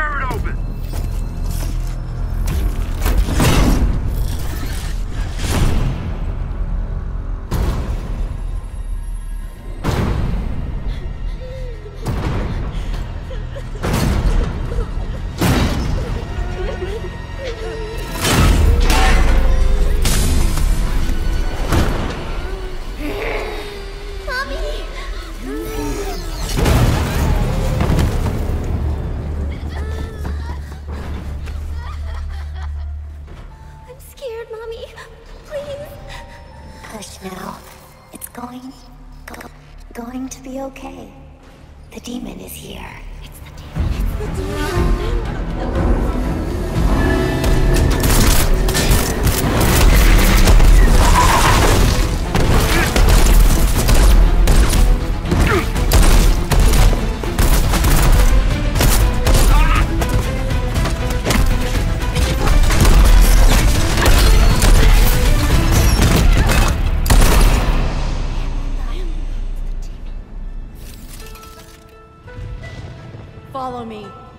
Turret open! hush now. It's going, go, going to be okay. The demon is here. It's the demon. It's the demon. Follow me.